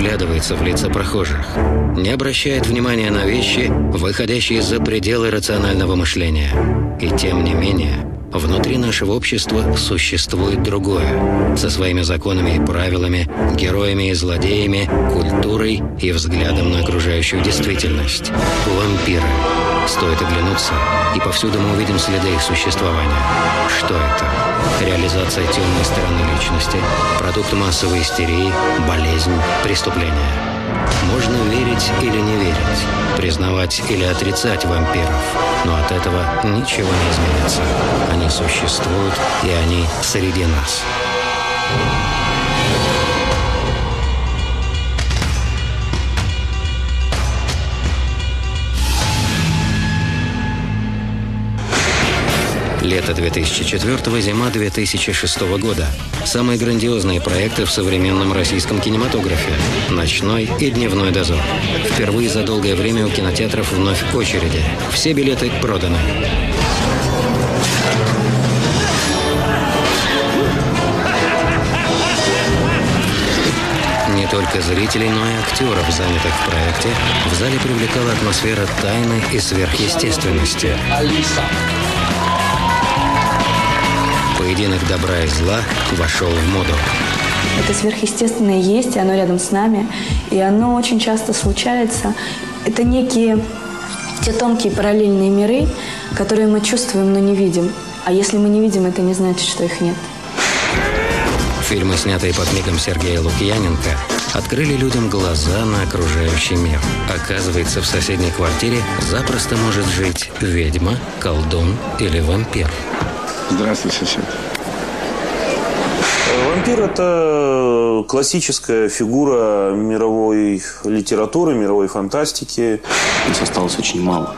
вглядывается в лица прохожих, не обращает внимания на вещи, выходящие за пределы рационального мышления. И тем не менее, Внутри нашего общества существует другое, со своими законами и правилами, героями и злодеями, культурой и взглядом на окружающую действительность. Вампиры. Стоит оглянуться, и повсюду мы увидим следы их существования. Что это? Реализация темной стороны личности, продукт массовой истерии, болезнь, преступление. Можно верить или не верить, признавать или отрицать вампиров, но от этого ничего не изменится. Они существуют, и они среди нас. Лето 2004, зима 2006 года. Самые грандиозные проекты в современном российском кинематографе. Ночной и дневной дозор. Впервые за долгое время у кинотеатров вновь очереди. Все билеты проданы. Не только зрителей, но и актеров, занятых в проекте, в зале привлекала атмосфера тайны и сверхъестественности. Алиса. Поединок добра и зла вошел в моду. Это сверхъестественное есть, и оно рядом с нами. И оно очень часто случается. Это некие те тонкие параллельные миры, которые мы чувствуем, но не видим. А если мы не видим, это не значит, что их нет. Фильмы, снятые под мигом Сергея Лукьяненко, открыли людям глаза на окружающий мир. Оказывается, в соседней квартире запросто может жить ведьма, колдун или вампир. Здравствуй, сосед. Вампир – это классическая фигура мировой литературы, мировой фантастики. Нас осталось очень мало.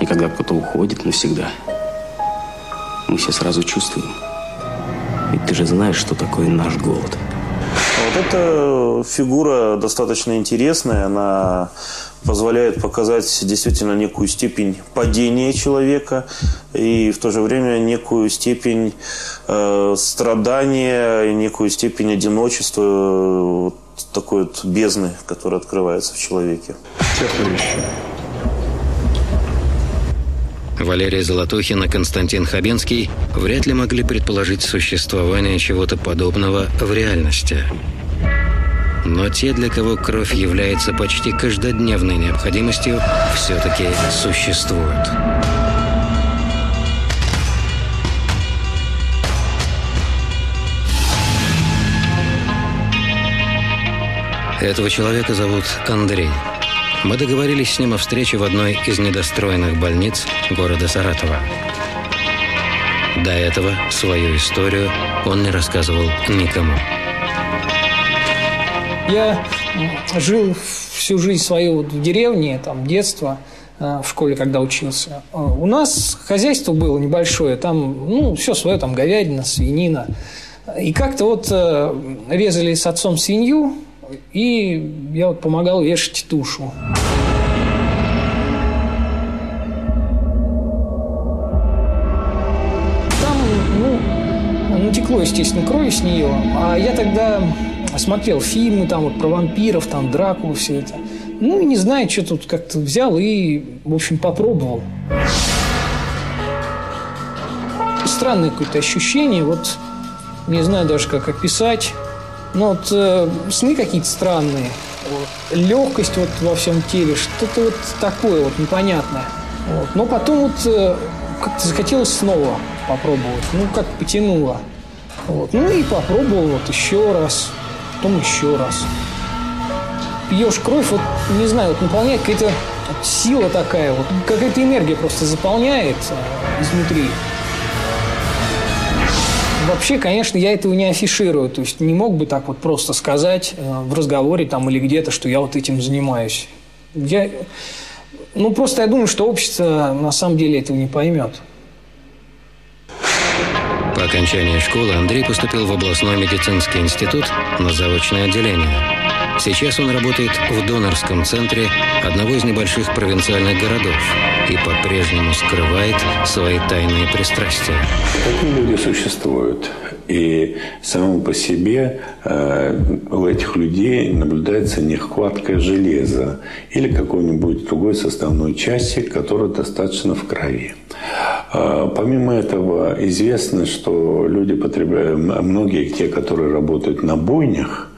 И когда кто-то уходит навсегда, мы все сразу чувствуем. Ведь ты же знаешь, что такое наш голод. Вот эта фигура достаточно интересная. Она позволяет показать действительно некую степень падения человека и в то же время некую степень э, страдания, некую степень одиночества, вот такой вот бездны, которая открывается в человеке. Валерий Золотухин и Константин Хабенский вряд ли могли предположить существование чего-то подобного в реальности. Но те, для кого кровь является почти каждодневной необходимостью, все-таки существуют. Этого человека зовут Андрей. Мы договорились с ним о встрече в одной из недостроенных больниц города Саратова. До этого свою историю он не рассказывал никому. Я жил всю жизнь свою в деревне, там, детство, э, в школе, когда учился. Э, у нас хозяйство было небольшое, там, ну, все свое, там, говядина, свинина. И как-то вот э, резали с отцом свинью, и я вот помогал вешать тушу. Там, ну, натекло, естественно, крови с нее, а я тогда смотрел фильмы там вот про вампиров, там Дракулу, все это. Ну, не знаю, что тут как-то взял и, в общем, попробовал. Странное какое-то ощущение, вот не знаю даже, как описать. Но вот э, сны какие-то странные, вот, легкость вот во всем теле, что-то вот такое вот непонятное. Вот. Но потом вот э, как-то захотелось снова попробовать, ну, как потянуло. Вот. Ну и попробовал вот еще раз потом еще раз. Пьешь кровь, вот, не знаю, вот наполняет какая-то сила такая, вот какая-то энергия просто заполняет а, изнутри. Вообще, конечно, я этого не афиширую. То есть не мог бы так вот просто сказать э, в разговоре там или где-то, что я вот этим занимаюсь. Я, ну, просто я думаю, что общество на самом деле этого не поймет. По окончании школы Андрей поступил в областной медицинский институт на заочное отделение. Сейчас он работает в донорском центре одного из небольших провинциальных городов и по-прежнему скрывает свои тайные пристрастия. Такие люди существуют. И самому по себе э, у этих людей наблюдается нехватка железа или какой-нибудь другой составной части, которая достаточно в крови. Э, помимо этого, известно, что люди потребляют, многие те, которые работают на бойнях,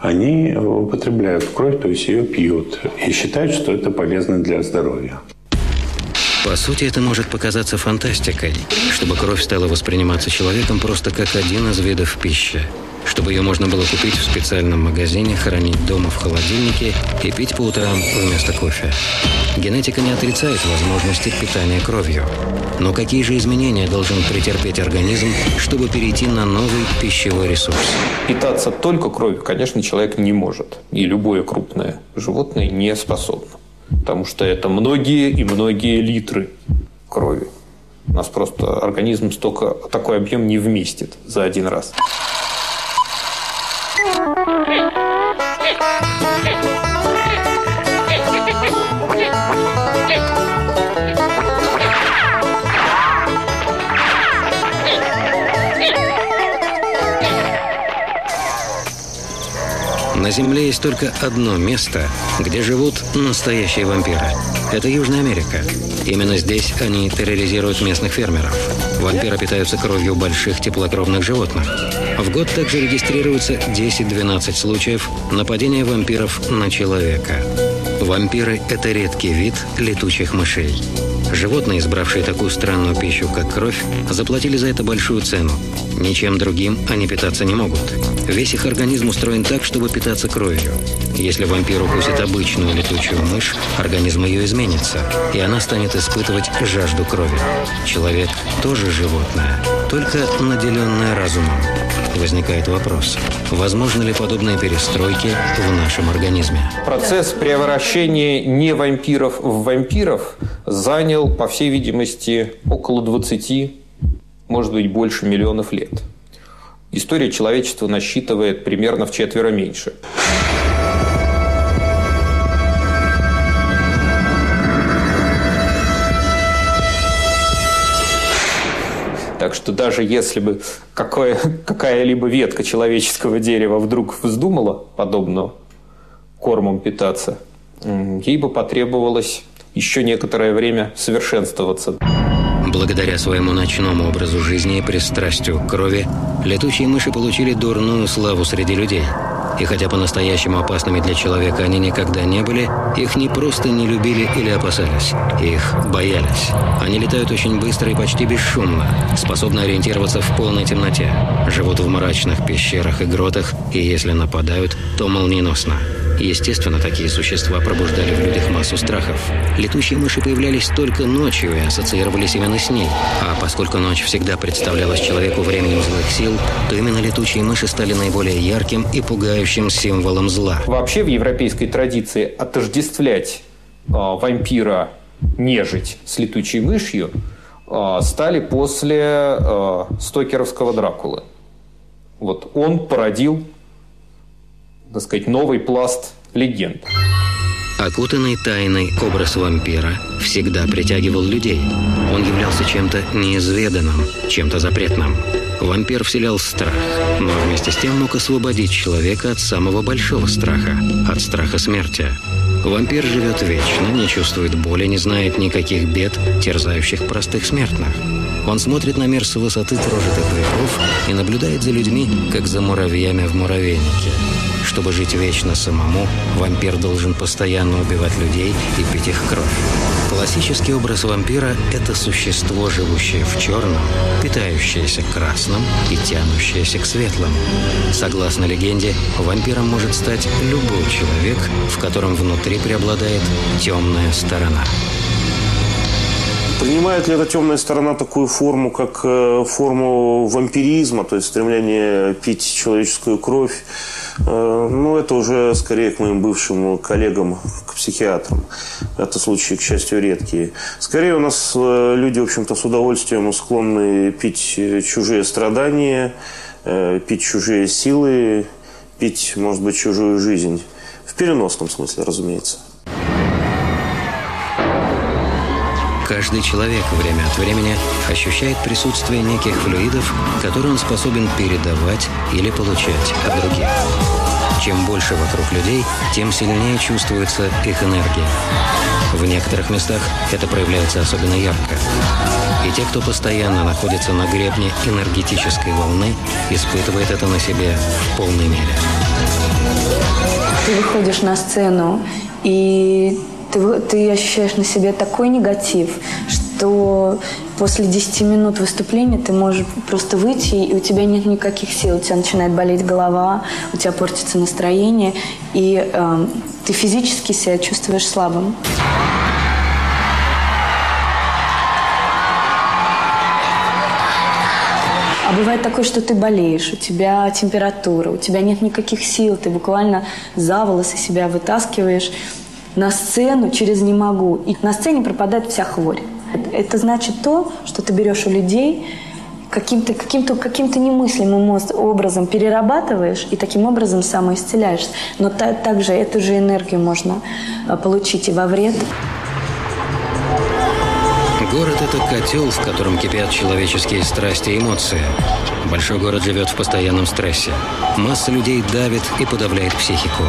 они употребляют кровь, то есть ее пьют, и считают, что это полезно для здоровья. По сути, это может показаться фантастикой, чтобы кровь стала восприниматься человеком просто как один из видов пищи. Чтобы ее можно было купить в специальном магазине, хранить дома в холодильнике и пить по утрам вместо кофе. Генетика не отрицает возможности питания кровью. Но какие же изменения должен претерпеть организм, чтобы перейти на новый пищевой ресурс? Питаться только кровью, конечно, человек не может. И любое крупное животное не способно. Потому что это многие и многие литры крови. У нас просто организм столько, такой объем не вместит за один раз. На Земле есть только одно место, где живут настоящие вампиры. Это Южная Америка. Именно здесь они терроризируют местных фермеров. Вампиры питаются кровью больших теплокровных животных. В год также регистрируется 10-12 случаев нападения вампиров на человека. Вампиры – это редкий вид летучих мышей. Животные, избравшие такую странную пищу, как кровь, заплатили за это большую цену. Ничем другим они питаться не могут. Весь их организм устроен так, чтобы питаться кровью. Если вампир укусит обычную летучую мышь, организм ее изменится, и она станет испытывать жажду крови. Человек тоже животное, только наделенное разумом. Возникает вопрос, возможно ли подобные перестройки в нашем организме? Процесс превращения не вампиров в вампиров занял, по всей видимости, около 20, может быть, больше миллионов лет. История человечества насчитывает примерно в четверо меньше. Так что даже если бы какое, какая-либо ветка человеческого дерева вдруг вздумала подобно кормом питаться, ей бы потребовалось еще некоторое время совершенствоваться. Благодаря своему ночному образу жизни и пристрастию к крови, летучие мыши получили дурную славу среди людей – и хотя по-настоящему опасными для человека они никогда не были, их не просто не любили или опасались. Их боялись. Они летают очень быстро и почти бесшумно, способны ориентироваться в полной темноте, живут в мрачных пещерах и гротах, и если нападают, то молниеносно. Естественно, такие существа пробуждали в людях массу страхов. Летучие мыши появлялись только ночью и ассоциировались именно с ней. А поскольку ночь всегда представлялась человеку временем злых сил, то именно летучие мыши стали наиболее ярким и пугающим символом зла. Вообще в европейской традиции отождествлять э, вампира нежить с летучей мышью э, стали после э, стокеровского Дракулы. Вот он породил так сказать, новый пласт легенд. Окутанный тайной образ вампира всегда притягивал людей. Он являлся чем-то неизведанным, чем-то запретным. Вампир вселял страх, но вместе с тем мог освободить человека от самого большого страха, от страха смерти. Вампир живет вечно, не чувствует боли, не знает никаких бед, терзающих простых смертных. Он смотрит на мир с высоты прожитых веков и наблюдает за людьми, как за муравьями в муравейнике. Чтобы жить вечно самому, вампир должен постоянно убивать людей и пить их кровь. Классический образ вампира – это существо, живущее в черном, питающееся красным и тянущееся к светлому. Согласно легенде, вампиром может стать любой человек, в котором внутри преобладает темная сторона. Принимает ли эта темная сторона такую форму, как э, форму вампиризма, то есть стремление пить человеческую кровь? Э, ну, это уже скорее к моим бывшим коллегам, к психиатрам. Это случаи, к счастью, редкие. Скорее у нас э, люди, в общем-то, с удовольствием склонны пить чужие страдания, пить чужие силы, пить, может быть, чужую жизнь. В переносном смысле, разумеется. Каждый человек время от времени ощущает присутствие неких флюидов, которые он способен передавать или получать от других. Чем больше вокруг людей, тем сильнее чувствуется их энергия. В некоторых местах это проявляется особенно ярко. И те, кто постоянно находится на гребне энергетической волны, испытывает это на себе в полной мере. Ты выходишь на сцену, и ты, ты ощущаешь на себе такой негатив, что после 10 минут выступления ты можешь просто выйти, и у тебя нет никаких сил. У тебя начинает болеть голова, у тебя портится настроение, и э, ты физически себя чувствуешь слабым. А бывает такое, что ты болеешь, у тебя температура, у тебя нет никаких сил, ты буквально за волосы себя вытаскиваешь на сцену через «не могу». И на сцене пропадает вся хворь. Это значит то, что ты берешь у людей каким-то каким каким немыслимым образом перерабатываешь и таким образом самоисцеляешься. Но та, также эту же энергию можно а, получить и во вред. Город – это котел, в котором кипят человеческие страсти и эмоции. Большой город живет в постоянном стрессе. Масса людей давит и подавляет психику.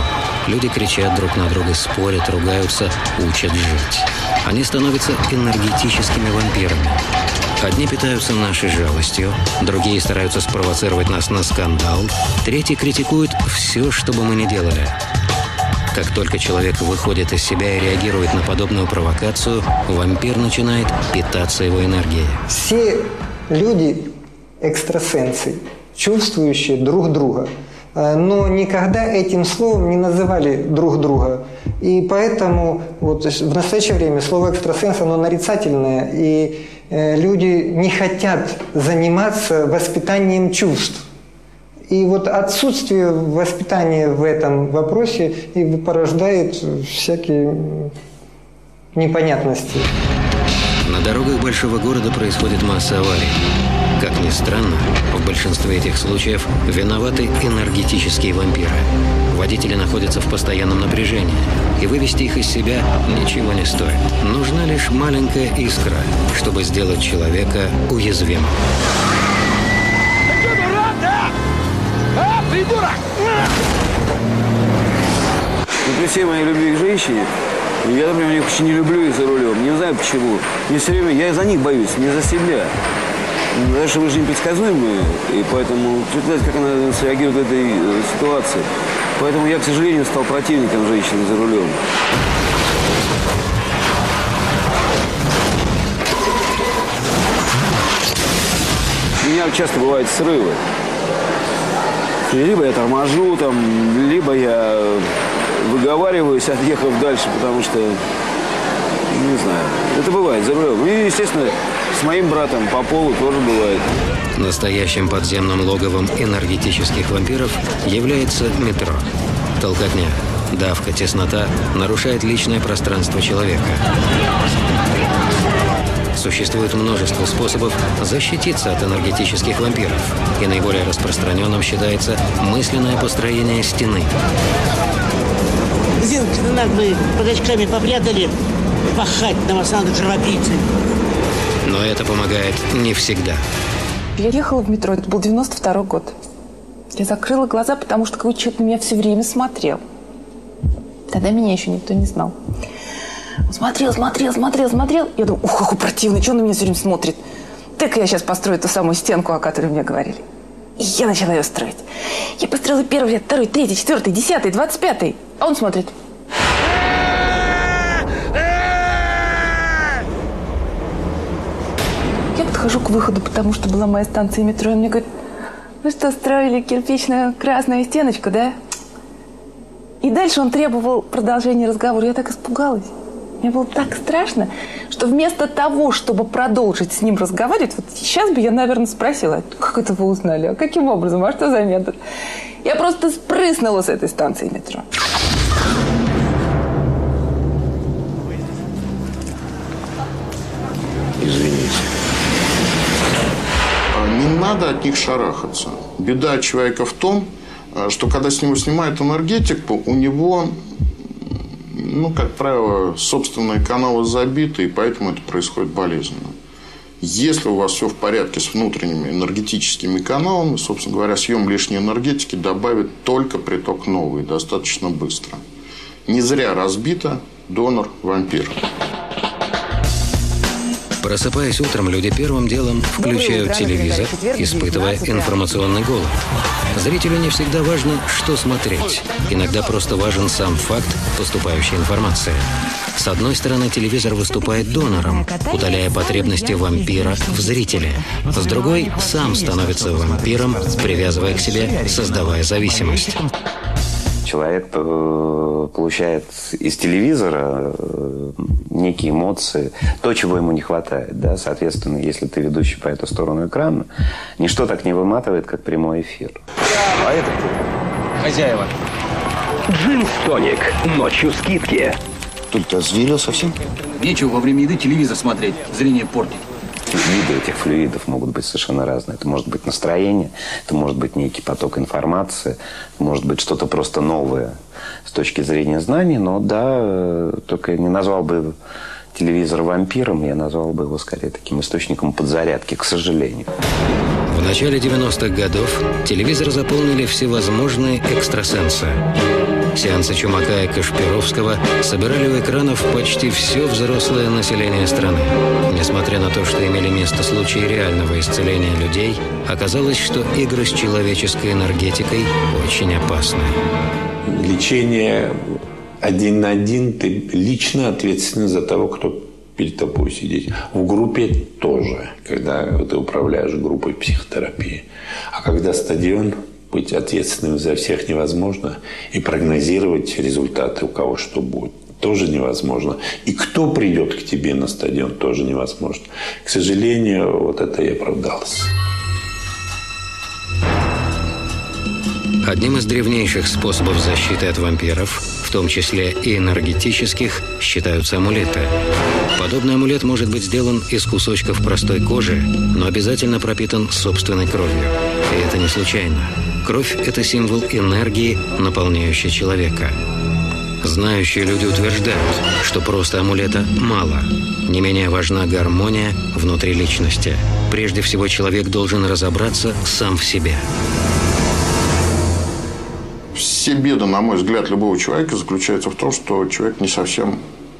Люди кричат друг на друга, спорят, ругаются, учат жить. Они становятся энергетическими вампирами. Одни питаются нашей жалостью, другие стараются спровоцировать нас на скандал, третьи критикуют все, что бы мы ни делали. Как только человек выходит из себя и реагирует на подобную провокацию, вампир начинает питаться его энергией. Все люди экстрасенсы, чувствующие друг друга, э, но никогда этим словом не называли друг друга. И поэтому вот в настоящее время слово экстрасенс, оно нарицательное, и э, люди не хотят заниматься воспитанием чувств. И вот отсутствие воспитания в этом вопросе и порождает всякие непонятности. На дорогах большого города происходит масса аварий. Как ни странно, в большинстве этих случаев виноваты энергетические вампиры. Водители находятся в постоянном напряжении, и вывести их из себя ничего не стоит. Нужна лишь маленькая искра, чтобы сделать человека уязвимым. Придурок! Ну, при всей моей любви к женщине, я, например, их очень не люблю их за рулем. Не знаю почему. Мне все время, я за них боюсь, не за себя. Что вы же непредсказуемые, и поэтому знаете, как она среагирует в этой э, ситуации. Поэтому я, к сожалению, стал противником женщины за рулем. У меня часто бывают срывы. Либо я торможу, там, либо я выговариваюсь, отъехав дальше, потому что, не знаю, это бывает за рулем. И, естественно, с моим братом по полу тоже бывает. Настоящим подземным логовом энергетических вампиров является метро. Толкотня, давка, теснота нарушает личное пространство человека. Существует множество способов защититься от энергетических вампиров, и наиболее распространенным считается мысленное построение стены. Зинка, нас бы под очками попрятали, пахать на вас надо кровопийцы. Но это помогает не всегда. Я ехала в метро, это был 92 год. Я закрыла глаза, потому что какой-то человек на меня все время смотрел. Тогда меня еще никто не знал. Смотрел, смотрел, смотрел, смотрел. Я думаю, ух, какой противный, что он на меня все время смотрит? Так я сейчас построю ту самую стенку, о которой мне говорили. И я начала ее строить. Я построила первый ряд, второй, третий, четвертый, десятый, двадцать пятый. А он смотрит. Я подхожу к выходу, потому что была моя станция метро. И он мне говорит, вы что, строили кирпичную красную стеночку, да? И дальше он требовал продолжения разговора. Я так испугалась. Мне было так страшно, что вместо того, чтобы продолжить с ним разговаривать, вот сейчас бы я, наверное, спросила, как это вы узнали, а каким образом, а что за метод? Я просто спрыснула с этой станции метро. Извините. А не надо от них шарахаться. Беда человека в том, что когда с него снимают энергетику, у него ну, как правило, собственные каналы забиты, и поэтому это происходит болезненно. Если у вас все в порядке с внутренними энергетическими каналами, собственно говоря, съем лишней энергетики добавит только приток новый, достаточно быстро. Не зря разбито донор-вампир. Просыпаясь утром, люди первым делом включают телевизор, испытывая информационный голод. Зрителю не всегда важно, что смотреть. Иногда просто важен сам факт поступающей информации. С одной стороны, телевизор выступает донором, утоляя потребности вампира в зрителе. С другой, сам становится вампиром, привязывая к себе, создавая зависимость человек э, получает из телевизора э, некие эмоции, то, чего ему не хватает. Да? Соответственно, если ты ведущий по эту сторону экрана, ничто так не выматывает, как прямой эфир. А это кто? Хозяева. Джинс тоник. Ночью скидки. Тут ты озверел совсем? Нечего во время еды телевизор смотреть. Зрение портит виды этих флюидов могут быть совершенно разные. Это может быть настроение, это может быть некий поток информации, может быть что-то просто новое с точки зрения знаний, но да, только не назвал бы телевизор вампиром, я назвал бы его скорее таким источником подзарядки, к сожалению. В начале 90-х годов телевизор заполнили всевозможные экстрасенсы. Сеансы Чумака и Кашпировского собирали у экранов почти все взрослое население страны. Несмотря на то, что имели место случаи реального исцеления людей, оказалось, что игры с человеческой энергетикой очень опасны. Лечение один на один, ты лично ответственен за того, кто перед тобой сидеть. В группе тоже, когда ты управляешь группой психотерапии. А когда стадион, быть ответственным за всех невозможно. И прогнозировать результаты, у кого что будет, тоже невозможно. И кто придет к тебе на стадион, тоже невозможно. К сожалению, вот это и оправдалось. Одним из древнейших способов защиты от вампиров, в том числе и энергетических, считаются амулеты. Подобный амулет может быть сделан из кусочков простой кожи, но обязательно пропитан собственной кровью. И это не случайно. Кровь – это символ энергии, наполняющей человека. Знающие люди утверждают, что просто амулета мало. Не менее важна гармония внутри личности. Прежде всего, человек должен разобраться сам в себе все беды, на мой взгляд, любого человека заключаются в том, что человек не совсем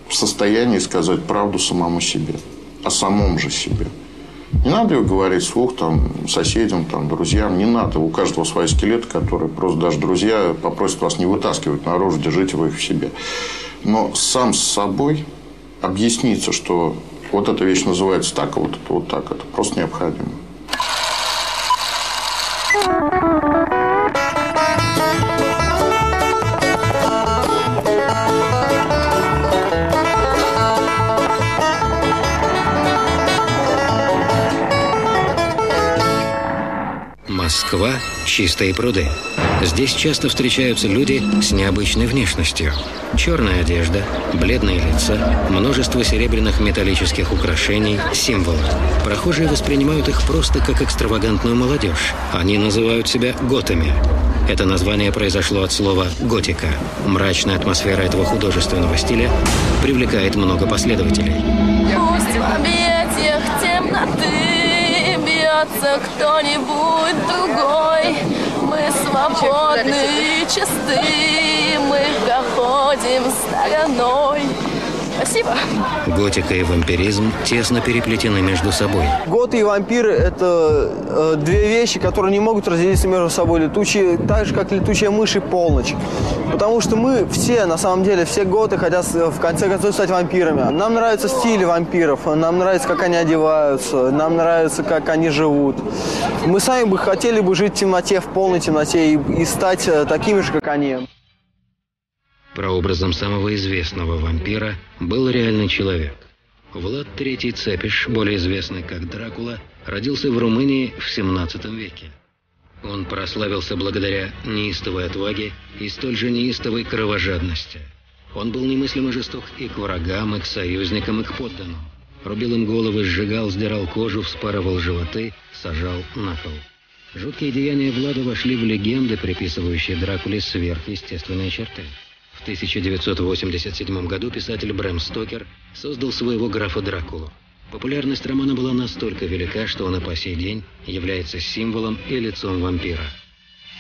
в состоянии сказать правду самому себе, о самом же себе. Не надо ее говорить вслух там, соседям, там, друзьям. Не надо. У каждого свои скелеты, которые просто даже друзья попросят вас не вытаскивать наружу, держите вы их в себе. Но сам с собой объясниться, что вот эта вещь называется так, а вот это вот так, это просто необходимо. Москва – чистые пруды. Здесь часто встречаются люди с необычной внешностью. Черная одежда, бледные лица, множество серебряных металлических украшений, символов. Прохожие воспринимают их просто как экстравагантную молодежь. Они называют себя готами. Это название произошло от слова «готика». Мрачная атмосфера этого художественного стиля привлекает много последователей. Пусть в объятиях темноты остаться кто-нибудь другой. Мы свободны и чисты, мы проходим стороной. Спасибо. Готика и вампиризм тесно переплетены между собой. Готы и вампиры – это э, две вещи, которые не могут разделиться между собой. Летучие, так же, как летучая мышь и полночь. Потому что мы все, на самом деле, все готы хотят в конце концов стать вампирами. Нам нравится стиль вампиров, нам нравится, как они одеваются, нам нравится, как они живут. Мы сами бы хотели бы жить в темноте, в полной темноте и, и стать э, такими же, как они. Прообразом самого известного вампира был реальный человек. Влад III Цепиш, более известный как Дракула, родился в Румынии в 17 веке. Он прославился благодаря неистовой отваге и столь же неистовой кровожадности. Он был немыслимо жесток и к врагам, и к союзникам, и к подданным. Рубил им головы, сжигал, сдирал кожу, вспарывал животы, сажал на пол. Жуткие деяния Влада вошли в легенды, приписывающие Дракуле сверхъестественные черты. В 1987 году писатель Брэм Стокер создал своего графа Дракулу. Популярность романа была настолько велика, что он и по сей день является символом и лицом вампира.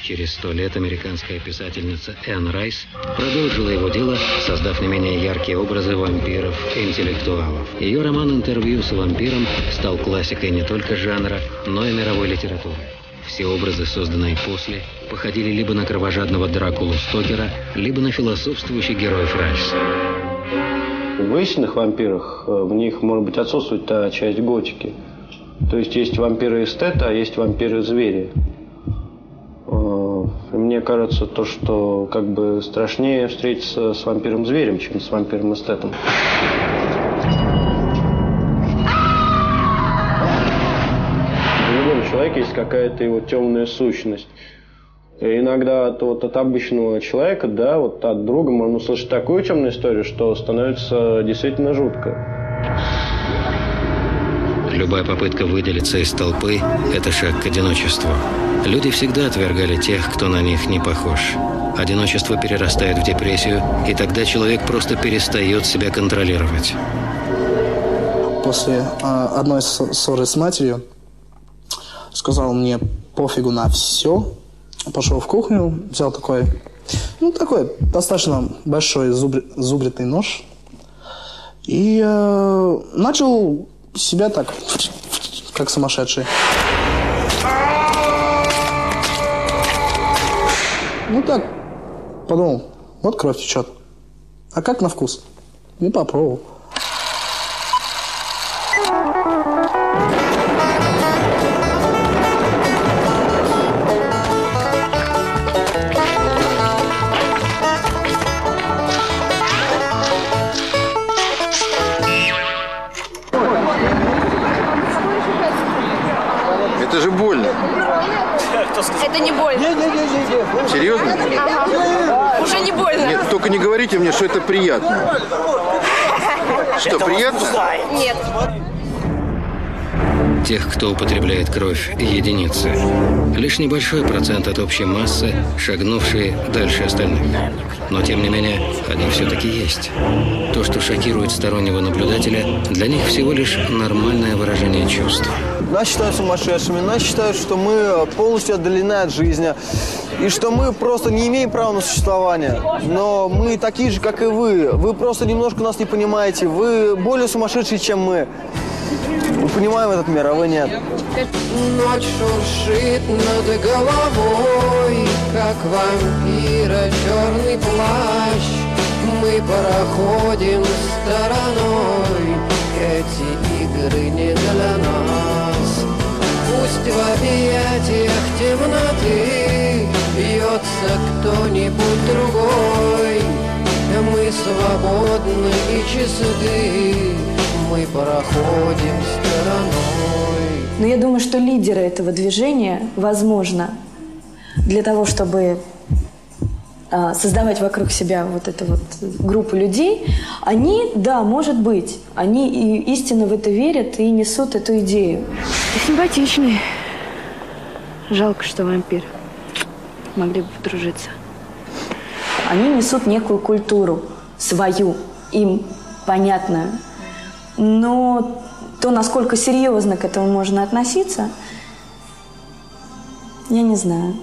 Через сто лет американская писательница Энн Райс продолжила его дело, создав не менее яркие образы вампиров и интеллектуалов. Ее роман «Интервью с вампиром» стал классикой не только жанра, но и мировой литературы. Все образы, созданные после, походили либо на кровожадного Дракулу Стокера, либо на философствующий героев Райс. В истинных вампирах э, в них, может быть, отсутствует та часть готики. То есть есть вампиры-эстеты, а есть вампиры-звери. Э, мне кажется, то, что как бы страшнее встретиться с вампиром-зверем, чем с вампиром-эстетом. Любом человеке есть какая-то его темная сущность. И иногда от, вот, от обычного человека, да, вот от друга можно услышать такую темную историю, что становится действительно жутко. Любая попытка выделиться из толпы – это шаг к одиночеству. Люди всегда отвергали тех, кто на них не похож. Одиночество перерастает в депрессию, и тогда человек просто перестает себя контролировать. После э, одной ссоры с матерью сказал мне пофигу на все, пошел в кухню, взял такой, ну такой достаточно большой зубр, зубритый нож и э, начал себя так, как сумасшедший. Ну так, подумал, вот кровь течет. А как на вкус? И попробовал. приятно. Тех, кто употребляет кровь, единицы. Лишь небольшой процент от общей массы, шагнувшие дальше остальных. Но, тем не менее, они все-таки есть. То, что шокирует стороннего наблюдателя, для них всего лишь нормальное выражение чувств. Нас считают сумасшедшими, нас считают, что мы полностью отдалены от жизни, и что мы просто не имеем права на существование. Но мы такие же, как и вы. Вы просто немножко нас не понимаете. Вы более сумасшедшие, чем мы. Понимаем этот мир, а вы нет. Ночь шуршит над головой, как вампира черный плащ. Мы проходим стороной, эти игры не для нас. Пусть в объятиях темноты бьется кто-нибудь другой. Мы свободны и чисты, мы проходим стороной. Но я думаю, что лидеры этого движения, возможно, для того, чтобы а, создавать вокруг себя вот эту вот группу людей, они, да, может быть, они и истинно в это верят и несут эту идею. Ты симпатичный. Жалко, что вампир. Могли бы подружиться. Они несут некую культуру, свою, им понятную. Но то, насколько серьезно к этому можно относиться, я не знаю.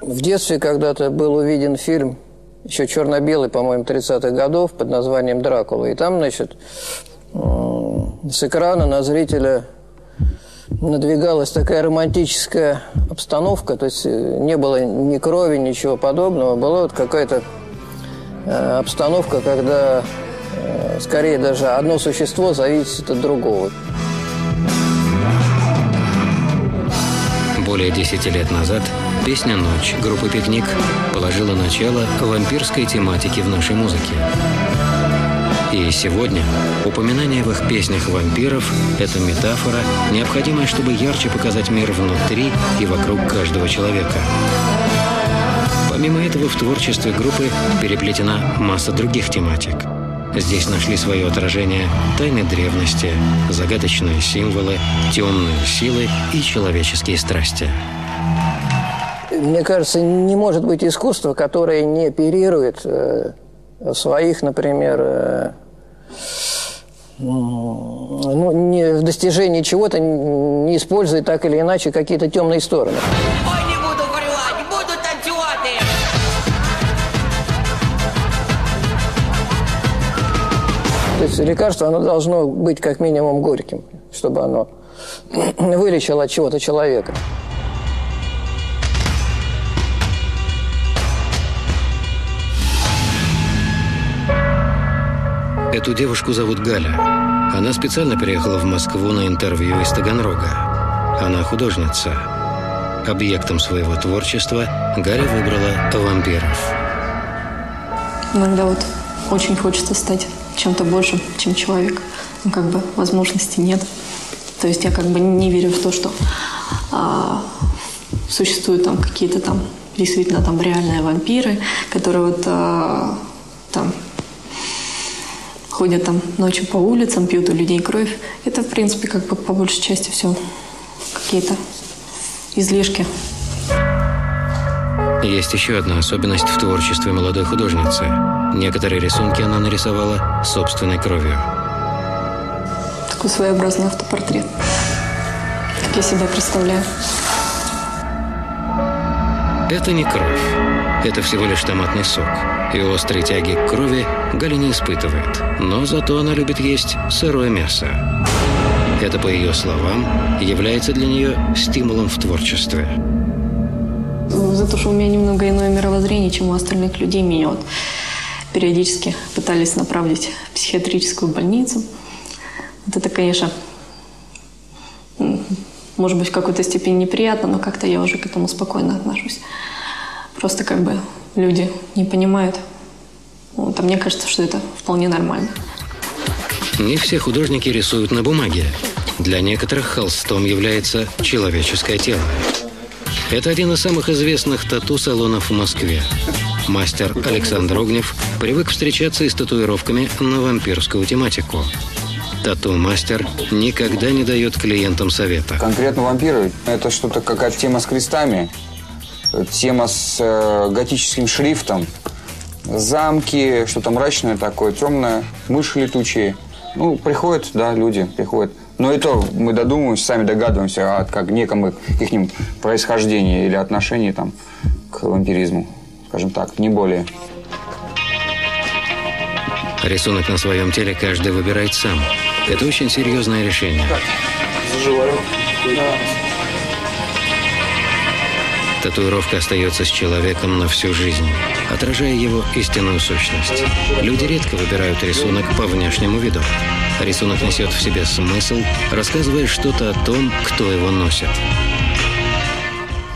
В детстве когда-то был увиден фильм, еще черно-белый, по-моему, 30-х годов, под названием «Дракула». И там, значит, с экрана на зрителя надвигалась такая романтическая обстановка, то есть не было ни крови, ничего подобного, была вот какая-то э, обстановка, когда э, скорее даже одно существо зависит от другого. Более 10 лет назад песня «Ночь» группы «Пикник» положила начало вампирской тематике в нашей музыке. И сегодня упоминание в их песнях вампиров – это метафора, необходимая, чтобы ярче показать мир внутри и вокруг каждого человека. Помимо этого, в творчестве группы переплетена масса других тематик. Здесь нашли свое отражение тайны древности, загадочные символы, темные силы и человеческие страсти. Мне кажется, не может быть искусства, которое не оперирует э, своих, например, э, ну, не, в достижении чего-то не использует так или иначе какие-то темные стороны. Ой, не буду горевать, буду танцевать. То есть лекарство, оно должно быть как минимум горьким, чтобы оно вылечило от чего-то человека. Эту девушку зовут Галя. Она специально приехала в Москву на интервью из Таганрога. Она художница. Объектом своего творчества Галя выбрала вампиров. Иногда вот очень хочется стать чем-то большим, чем человек. Ну, как бы возможности нет. То есть я как бы не верю в то, что а, существуют там какие-то там действительно там реальные вампиры, которые вот а, там ходят там ночью по улицам, пьют у людей кровь. Это, в принципе, как бы по большей части все какие-то излишки. Есть еще одна особенность в творчестве молодой художницы. Некоторые рисунки она нарисовала собственной кровью. Такой своеобразный автопортрет. Как я себя представляю. Это не кровь. Это всего лишь томатный сок. И острой тяги к крови Галя не испытывает. Но зато она любит есть сырое мясо. Это, по ее словам, является для нее стимулом в творчестве. За то, что у меня немного иное мировоззрение, чем у остальных людей, меня вот периодически пытались направить в психиатрическую больницу. Вот это, конечно, может быть, в какой-то степени неприятно, но как-то я уже к этому спокойно отношусь. Просто как бы люди не понимают. Вот, а мне кажется, что это вполне нормально. Не все художники рисуют на бумаге. Для некоторых холстом является человеческое тело. Это один из самых известных тату-салонов в Москве. Мастер Александр Огнев привык встречаться и с татуировками на вампирскую тематику. Тату-мастер никогда не дает клиентам совета. Конкретно вампиры – это что-то какая-то тема с крестами, тема с э, готическим шрифтом, замки, что-то мрачное такое, темное, мыши летучие. Ну, приходят, да, люди приходят. Но и то мы додумываемся, сами догадываемся от как неком их ихнем происхождении или отношении там к вампиризму, скажем так, не более. Рисунок на своем теле каждый выбирает сам. Это очень серьезное решение. Заживаю. Татуировка остается с человеком на всю жизнь, отражая его истинную сущность. Люди редко выбирают рисунок по внешнему виду. Рисунок несет в себе смысл, рассказывая что-то о том, кто его носит.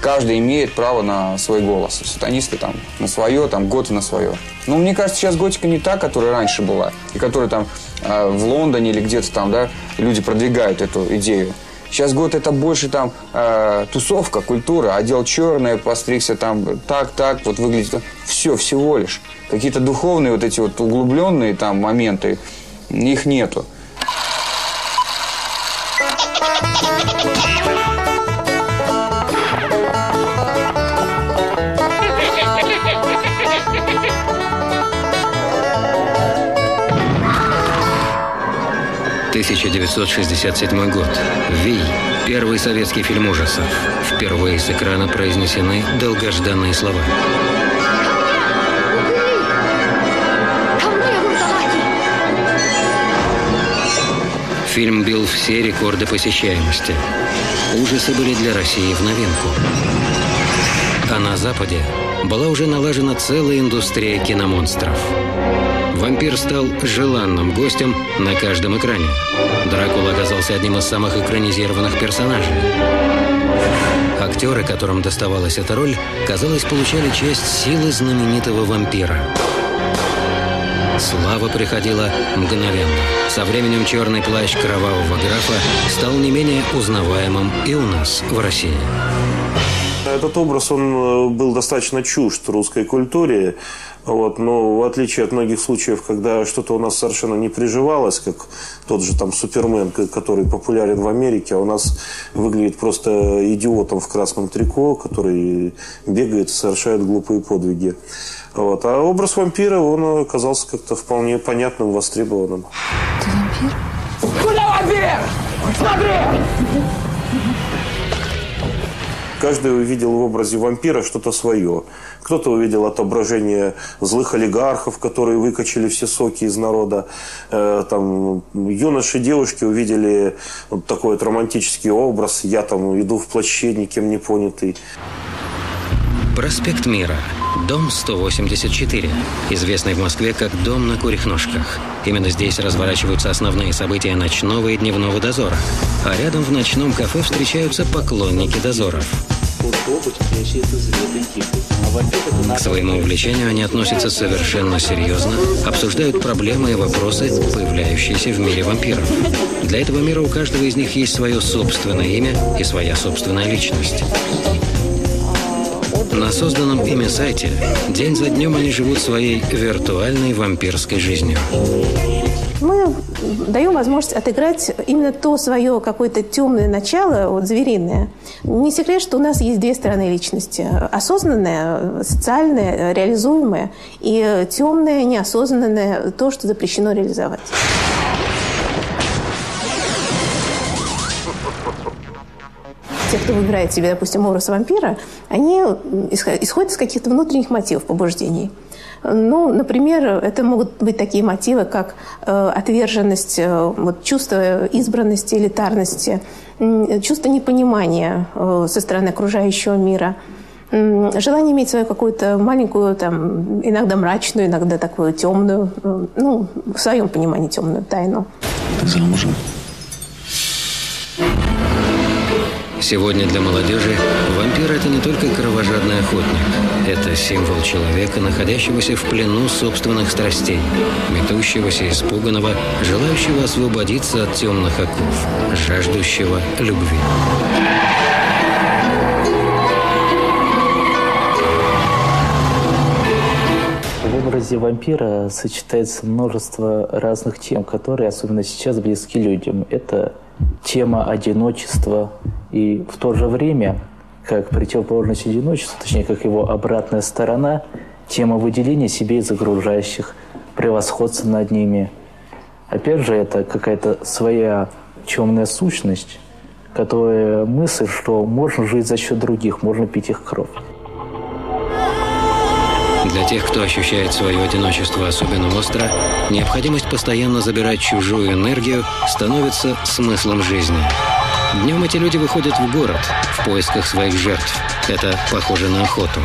Каждый имеет право на свой голос. Сатанисты там на свое, там готы на свое. Ну, мне кажется, сейчас готика не та, которая раньше была. И которая там э, в Лондоне или где-то там, да, люди продвигают эту идею. Сейчас год это больше там э, тусовка, культура, одел черное, постригся там так, так, вот выглядит. Все, всего лишь. Какие-то духовные вот эти вот углубленные там моменты, их нету. – 1967 год. «Вий» – первый советский фильм ужасов. Впервые с экрана произнесены долгожданные слова. Фильм бил все рекорды посещаемости. Ужасы были для России в новинку. А на Западе была уже налажена целая индустрия киномонстров. Вампир стал желанным гостем на каждом экране. Дракула оказался одним из самых экранизированных персонажей. Актеры, которым доставалась эта роль, казалось, получали часть силы знаменитого вампира. Слава приходила мгновенно. Со временем черный плащ кровавого графа стал не менее узнаваемым и у нас, в России. Этот образ, он э, был достаточно чужд русской культуре. Вот, но в отличие от многих случаев, когда что-то у нас совершенно не приживалось, как тот же там Супермен, который популярен в Америке, а у нас выглядит просто идиотом в красном трико, который бегает и совершает глупые подвиги. Вот. А образ вампира, он оказался как-то вполне понятным, востребованным. Ты вампир? Куда вампир? Смотри! Каждый увидел в образе вампира что-то свое. Кто-то увидел отображение злых олигархов, которые выкачали все соки из народа. Э, там, юноши и девушки увидели вот такой вот романтический образ. Я там иду в плаще, никем не понятый. Проспект Мира. Дом 184, известный в Москве как Дом на курьих ножках. Именно здесь разворачиваются основные события ночного и дневного дозора. А рядом в ночном кафе встречаются поклонники дозоров. К своему увлечению они относятся совершенно серьезно, обсуждают проблемы и вопросы, появляющиеся в мире вампиров. Для этого мира у каждого из них есть свое собственное имя и своя собственная личность. На созданном ими сайте день за днем они живут своей виртуальной вампирской жизнью. Мы даем возможность отыграть именно то свое какое-то темное начало, вот звериное. Не секрет, что у нас есть две стороны личности. Осознанная, социальная, реализуемая, и темная, неосознанная, то, что запрещено реализовать. те, кто выбирает себе, допустим, образ вампира, они исходят из каких-то внутренних мотивов, побуждений. Ну, например, это могут быть такие мотивы, как э, отверженность, э, вот, чувство избранности, элитарности, чувство непонимания э, со стороны окружающего мира, желание иметь свою какую-то маленькую, там, иногда мрачную, иногда такую темную, ну, в своем понимании темную тайну. Ты замужем? Сегодня для молодежи вампир – это не только кровожадный охотник. Это символ человека, находящегося в плену собственных страстей, метущегося, испуганного, желающего освободиться от темных оков, жаждущего любви. Образе вампира сочетается множество разных тем, которые особенно сейчас близки людям. Это тема одиночества, и в то же время, как противоположность одиночеству, точнее, как его обратная сторона, тема выделения себе из окружающих, превосходства над ними. Опять же, это какая-то своя темная сущность, которая мысль, что можно жить за счет других, можно пить их кровь. Для тех, кто ощущает свое одиночество особенно остро, необходимость постоянно забирать чужую энергию становится смыслом жизни. Днем эти люди выходят в город в поисках своих жертв. Это похоже на охоту.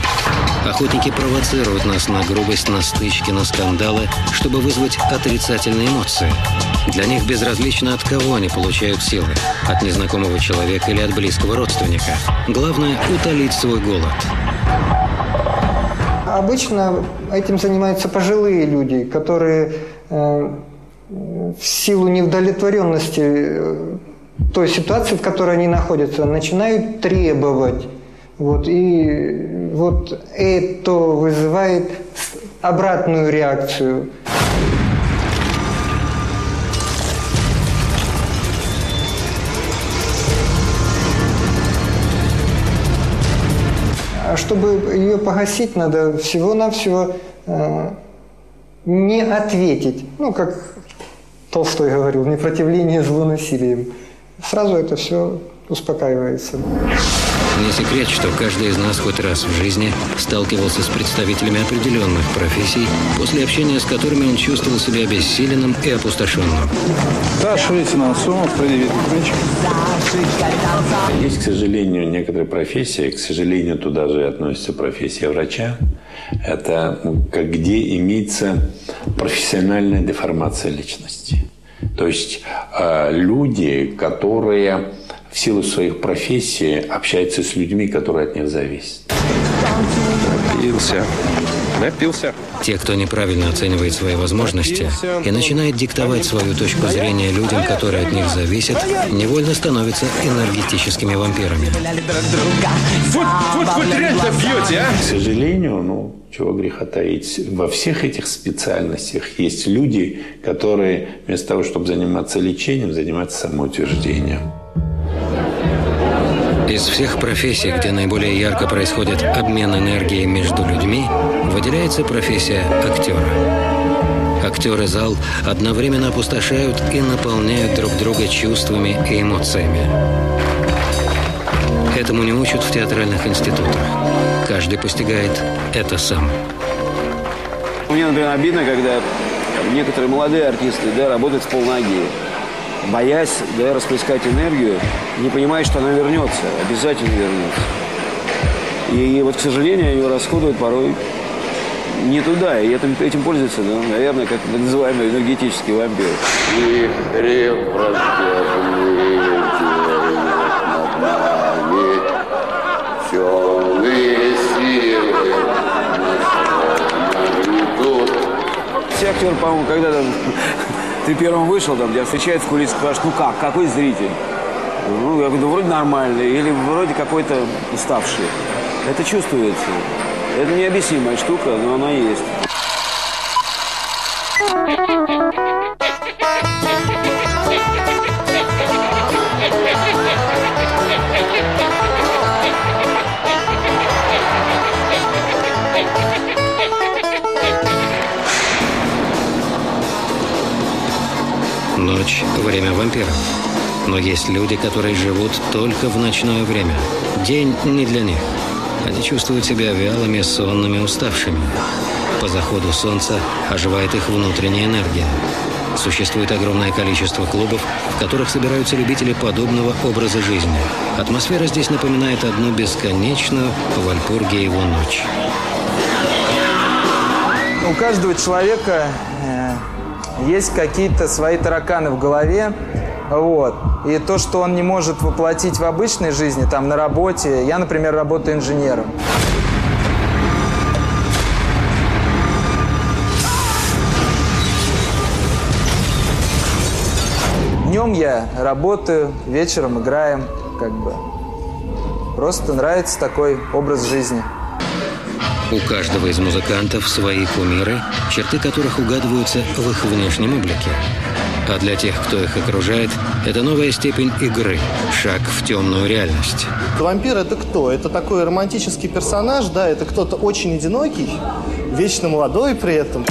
Охотники провоцируют нас на грубость, на стычки, на скандалы, чтобы вызвать отрицательные эмоции. Для них безразлично, от кого они получают силы. От незнакомого человека или от близкого родственника. Главное – утолить свой голод. Обычно этим занимаются пожилые люди, которые э, в силу неудовлетворенности э, той ситуации, в которой они находятся, начинают требовать. Вот, и вот это вызывает обратную реакцию. А чтобы ее погасить, надо всего-навсего э, не ответить. Ну, как Толстой говорил, непротивление злу насилием сразу это все успокаивается. Не секрет, что каждый из нас хоть раз в жизни сталкивался с представителями определенных профессий, после общения с которыми он чувствовал себя обессиленным и опустошенным. Лейтенант Сомов, предъявит Есть, к сожалению, некоторые профессии, к сожалению, туда же относится профессия врача. Это как где имеется профессиональная деформация личности. То есть э, люди, которые в силу своих профессий общаются с людьми, которые от них зависят. Напился. Напился. Те, кто неправильно оценивает свои возможности и начинает диктовать свою точку зрения людям, которые от них зависят, невольно становятся энергетическими вампирами. Вот, вот, вот реально бьете, а? К сожалению, ну, чего греха таить, во всех этих специальностях есть люди, которые вместо того, чтобы заниматься лечением, занимаются самоутверждением. Из всех профессий, где наиболее ярко происходит обмен энергией между людьми, выделяется профессия актера. Актеры зал одновременно опустошают и наполняют друг друга чувствами и эмоциями. Этому не учат в театральных институтах. Каждый постигает это сам. Мне, например, обидно, когда некоторые молодые артисты да, работают с полноги боясь да, расплескать энергию, не понимая, что она вернется, обязательно вернется. И, вот, к сожалению, ее расходуют порой не туда, и этим, этим пользуются, да, наверное, как называемый энергетический вампир. И Все актеры, по-моему, когда-то ты первым вышел, там, тебя встречают в кулисе, спрашивают, ну как, какой зритель? Ну, я говорю, да вроде нормальный, или вроде какой-то уставший. Это чувствуется. Это необъяснимая штука, но она есть. Вампиров. Но есть люди, которые живут только в ночное время. День не для них. Они чувствуют себя вялыми, сонными, уставшими. По заходу солнца оживает их внутренняя энергия. Существует огромное количество клубов, в которых собираются любители подобного образа жизни. Атмосфера здесь напоминает одну бесконечную Вальпургиеву ночь. У каждого человека э, есть какие-то свои тараканы в голове, вот. И то, что он не может воплотить в обычной жизни, там, на работе. Я, например, работаю инженером. Днем я работаю, вечером играем, как бы. Просто нравится такой образ жизни. У каждого из музыкантов свои кумиры, черты которых угадываются в их внешнем облике. А для тех, кто их окружает, это новая степень игры, шаг в темную реальность. Вампир это кто? Это такой романтический персонаж, да, это кто-то очень одинокий, вечно молодой при этом.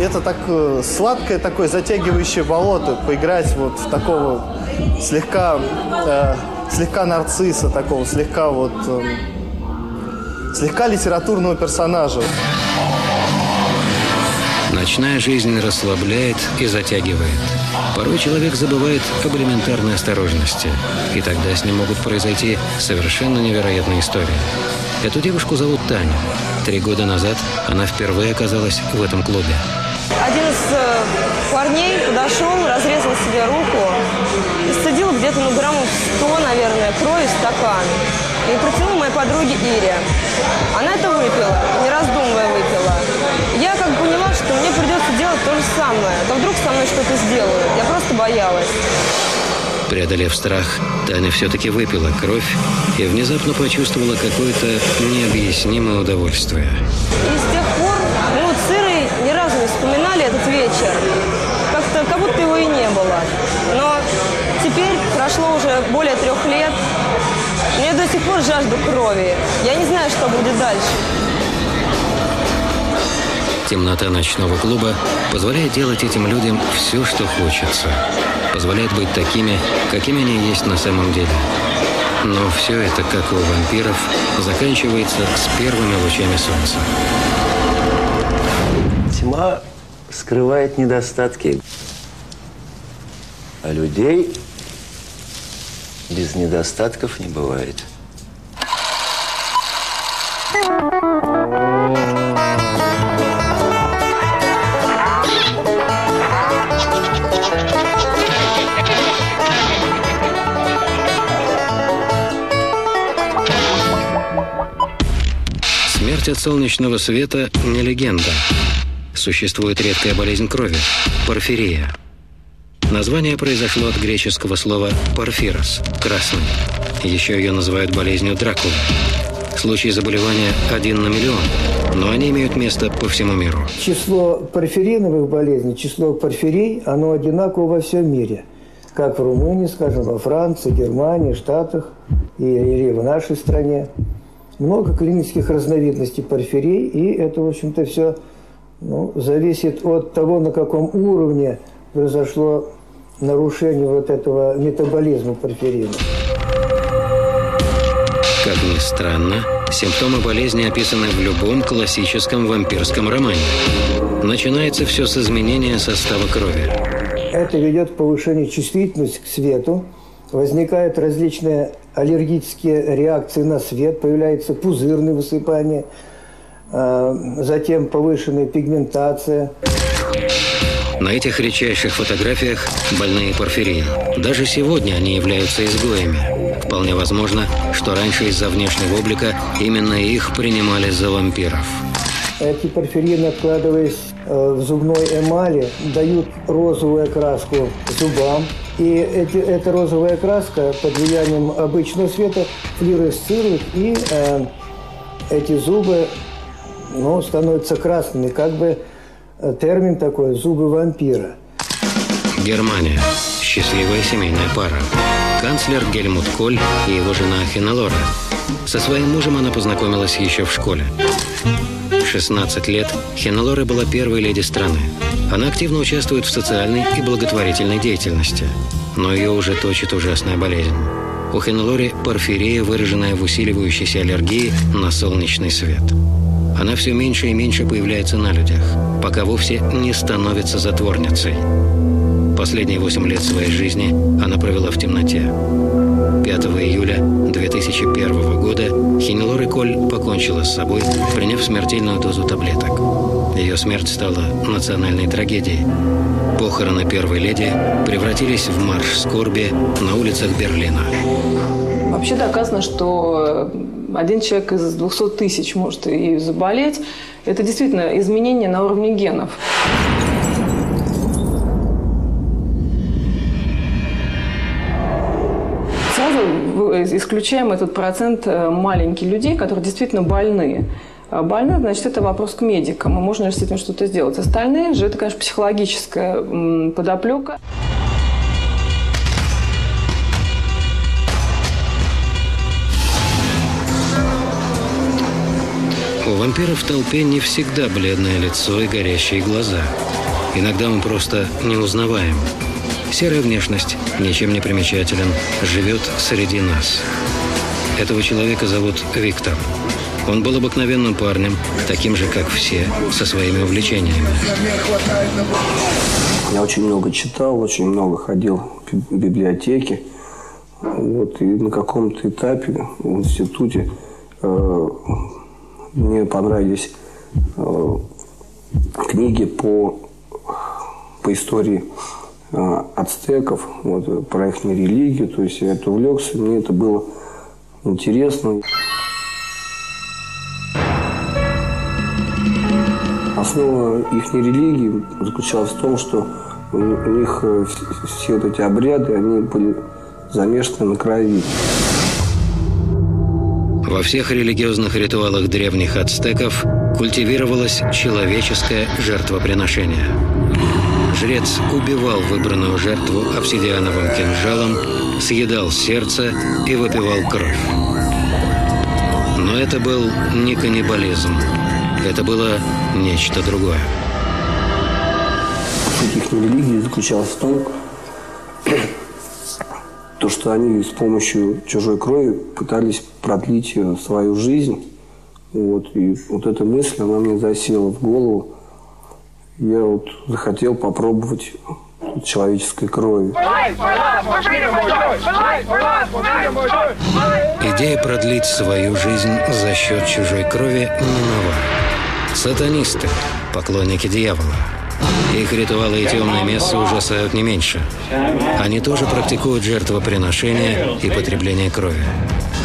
Это так э, сладкое такое затягивающее болото, поиграть вот в такого слегка, э, слегка нарцисса такого, слегка вот, э, слегка литературного персонажа. Ночная жизнь расслабляет и затягивает. Порой человек забывает об элементарной осторожности, и тогда с ним могут произойти совершенно невероятные истории. Эту девушку зовут Таня. Три года назад она впервые оказалась в этом клубе. Один из э, парней подошел, разрезал себе руку и сцедил где-то ну, граммов 100, наверное, крови в стакан. И протянул моей подруге Ире. Она это выпила, не раздумывая выпила. Я как поняла, что мне придется делать то же самое. То вдруг со мной что-то сделают. Я просто боялась. Преодолев страх, Таня все-таки выпила кровь и внезапно почувствовала какое-то необъяснимое удовольствие. И с тех пор мы вот с Ирой ни разу не вспоминали этот вечер. Как-то, как будто его и не было. Но теперь прошло уже более трех лет. Мне до сих пор жажду крови. Я не знаю, что будет дальше. Темнота ночного клуба позволяет делать этим людям все, что хочется. Позволяет быть такими, какими они есть на самом деле. Но все это, как у вампиров, заканчивается с первыми лучами солнца. Тьма скрывает недостатки. А людей без недостатков не бывает. Смерть от солнечного света не легенда. Существует редкая болезнь крови – порфирия – Название произошло от греческого слова «порфирос» – «красный». Еще ее называют болезнью Дракулы. Случаи заболевания один на миллион, но они имеют место по всему миру. Число порфириновых болезней, число порфирий, оно одинаково во всем мире. Как в Румынии, скажем, во Франции, Германии, Штатах и, или в нашей стране. Много клинических разновидностей порфирий, и это, в общем-то, все ну, зависит от того, на каком уровне произошло нарушение вот этого метаболизма порфирина. Как ни странно, симптомы болезни описаны в любом классическом вампирском романе. Начинается все с изменения состава крови. Это ведет к повышению чувствительности к свету, возникают различные аллергические реакции на свет, появляется пузырное высыпание, а, затем повышенная пигментация. На этих редчайших фотографиях больные порфирией. Даже сегодня они являются изгоями. Вполне возможно, что раньше из-за внешнего облика именно их принимали за вампиров. Эти порфирины, откладываясь э, в зубной эмали, дают розовую окраску зубам. И эти, эта розовая краска под влиянием обычного света флюоресцирует, и э, эти зубы ну, становятся красными, как бы термин такой «зубы вампира». Германия. Счастливая семейная пара. Канцлер Гельмут Коль и его жена Хенелора. Со своим мужем она познакомилась еще в школе. В 16 лет Хенелора была первой леди страны. Она активно участвует в социальной и благотворительной деятельности. Но ее уже точит ужасная болезнь. У Хенелори порфирия, выраженная в усиливающейся аллергии на солнечный свет она все меньше и меньше появляется на людях, пока вовсе не становится затворницей. Последние восемь лет своей жизни она провела в темноте. 5 июля 2001 года Хинелор Коль покончила с собой, приняв смертельную дозу таблеток. Ее смерть стала национальной трагедией. Похороны первой леди превратились в марш скорби на улицах Берлина. Вообще доказано, что один человек из 200 тысяч может и заболеть. Это действительно изменение на уровне генов. Сразу исключаем этот процент э, маленьких людей, которые действительно больны. А больны, значит, это вопрос к медикам, и можно с этим что-то сделать. Остальные же, это, конечно, психологическая подоплека. Вампира в толпе не всегда бледное лицо и горящие глаза. Иногда он просто неузнаваем. Серая внешность, ничем не примечателен, живет среди нас. Этого человека зовут Виктор. Он был обыкновенным парнем, таким же, как все, со своими увлечениями. Я очень много читал, очень много ходил в библиотеки. Вот, и на каком-то этапе в институте э, мне понравились э, книги по, по истории э, ацтеков, вот, про их религию. То есть я это увлекся, мне это было интересно. Основа их религии заключалась в том, что у них э, все вот эти обряды, они были замешаны на крови. Во всех религиозных ритуалах древних ацтеков культивировалось человеческое жертвоприношение. Жрец убивал выбранную жертву обсидиановым кинжалом, съедал сердце и выпивал кровь. Но это был не каннибализм. Это было нечто другое. Суть их религии заключалась в том, то, что они с помощью чужой крови пытались продлить э, свою жизнь. Вот, и вот эта мысль, она мне засела в голову. Я вот захотел попробовать человеческой крови. Идея продлить свою жизнь за счет чужой крови не нова. Сатанисты, поклонники дьявола – их ритуалы и темное место ужасают не меньше. Они тоже практикуют жертвоприношение и потребление крови.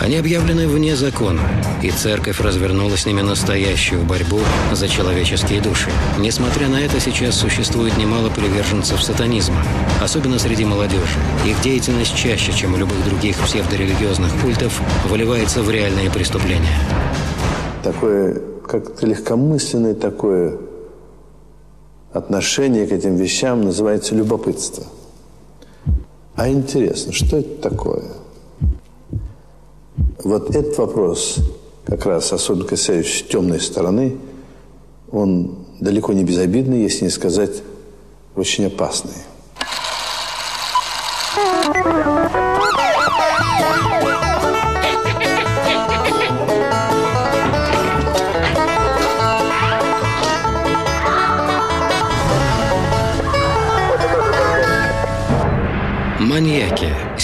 Они объявлены вне закона, и церковь развернула с ними настоящую борьбу за человеческие души. Несмотря на это, сейчас существует немало приверженцев сатанизма, особенно среди молодежи. Их деятельность чаще, чем у любых других псевдорелигиозных культов, выливается в реальные преступления. Такое как-то легкомысленное такое отношение к этим вещам называется любопытство. А интересно, что это такое? Вот этот вопрос, как раз особенно касающийся темной стороны, он далеко не безобидный, если не сказать очень опасный.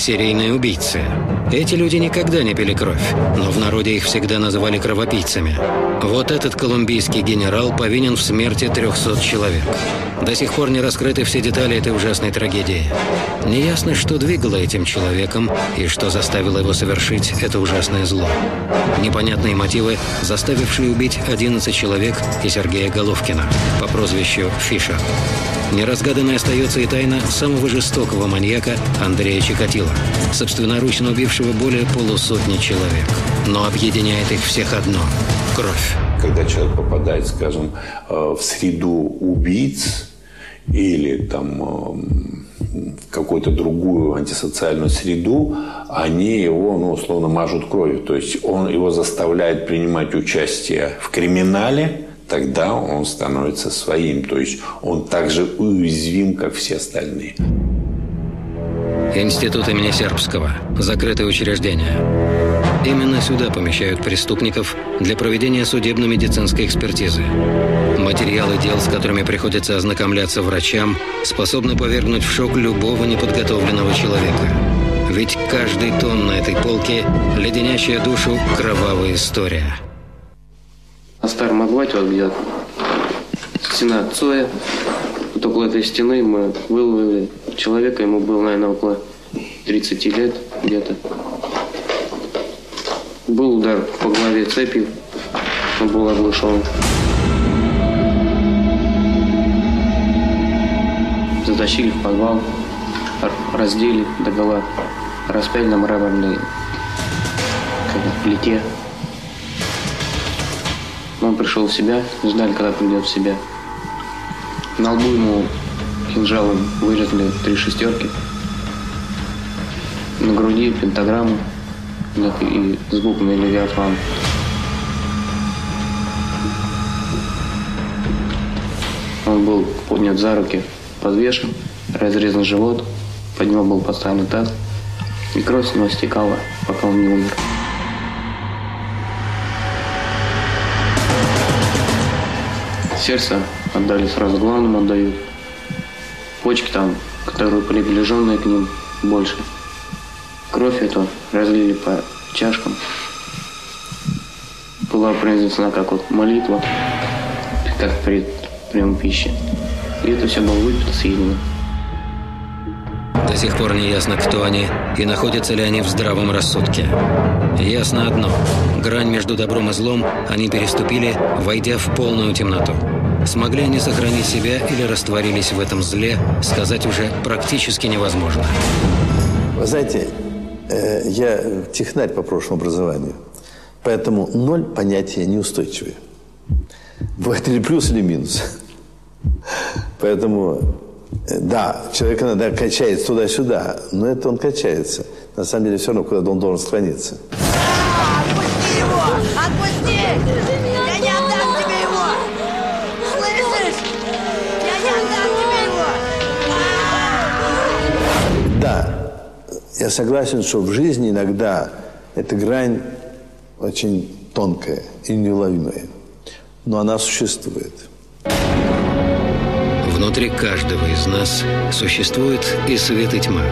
Серийные убийцы. Эти люди никогда не пили кровь, но в народе их всегда называли кровопийцами. Вот этот колумбийский генерал повинен в смерти 300 человек. До сих пор не раскрыты все детали этой ужасной трагедии. Неясно, что двигало этим человеком и что заставило его совершить это ужасное зло. Непонятные мотивы, заставившие убить 11 человек и Сергея Головкина по прозвищу Фишер. Неразгаданной остается и тайна самого жестокого маньяка Андрея Чикатила, собственноручно убившего более полусотни человек. Но объединяет их всех одно – кровь. Когда человек попадает, скажем, э, в среду убийц или там э, в какую-то другую антисоциальную среду, они его, ну, условно, мажут кровью. То есть он его заставляет принимать участие в криминале, тогда он становится своим. То есть он так же уязвим, как все остальные. Институт имени Сербского. Закрытое учреждение. Именно сюда помещают преступников для проведения судебно-медицинской экспертизы. Материалы дел, с которыми приходится ознакомляться врачам, способны повергнуть в шок любого неподготовленного человека. Ведь каждый тон на этой полке – леденящая душу кровавая история. На старом Агвате, вот где стена Цоя, вот около этой стены мы выловили человека, ему было, наверное, около 30 лет где-то. Был удар по голове цепью, он был оглушен. Затащили в подвал, раздели догола, распяли на мраморной плите. Он пришел в себя, ждали, когда придет в себя. На лбу ему кинжалом вырезали три шестерки. На груди пентаграмму и с буквами Левиафан. Он был поднят за руки, подвешен, разрезан живот, под него был поставлен таз, и кровь с него стекала, пока он не умер. Сердце отдали сразу главному отдают. Почки там, которые приближенные к ним, больше. Кровь эту разлили по чашкам. Была произнесена как вот молитва, как при прием пищи. И это все было выпито, съедено. До сих пор не ясно, кто они и находятся ли они в здравом рассудке. Ясно одно. Грань между добром и злом они переступили, войдя в полную темноту. Смогли они сохранить себя или растворились в этом зле, сказать уже практически невозможно. Вы знаете, э, я технарь по прошлому образованию, поэтому ноль понятия неустойчивые. Бывает или плюс, или минус. Поэтому, э, да, человек иногда качается туда-сюда, но это он качается. На самом деле все равно куда он должен склониться. Отпусти его! Отпусти! Я согласен, что в жизни иногда эта грань очень тонкая и неуловимая. Но она существует. Внутри каждого из нас существует и свет, и тьма.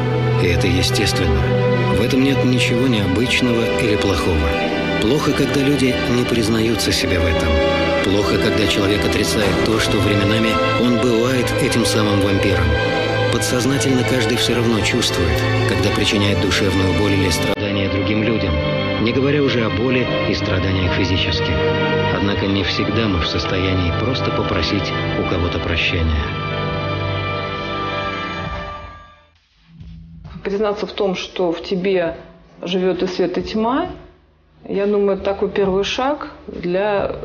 И это естественно. В этом нет ничего необычного или плохого. Плохо, когда люди не признаются себе в этом. Плохо, когда человек отрицает то, что временами он бывает этим самым вампиром. Подсознательно каждый все равно чувствует, когда причиняет душевную боль или страдания другим людям. не говоря уже о боли и страданиях физических. Однако не всегда мы в состоянии просто попросить у кого-то прощения. Признаться в том, что в тебе живет и свет, и тьма, я думаю, такой первый шаг для,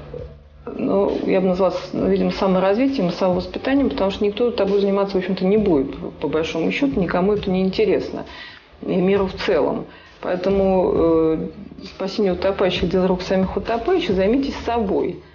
ну, я бы назвала, видимо, саморазвитием самовоспитанием, потому что никто тобой заниматься, в общем-то, не будет, по большому счету, никому это не интересно, и миру в целом. Поэтому э, спасение утопающих – дело рук самих утопающих, займитесь собой –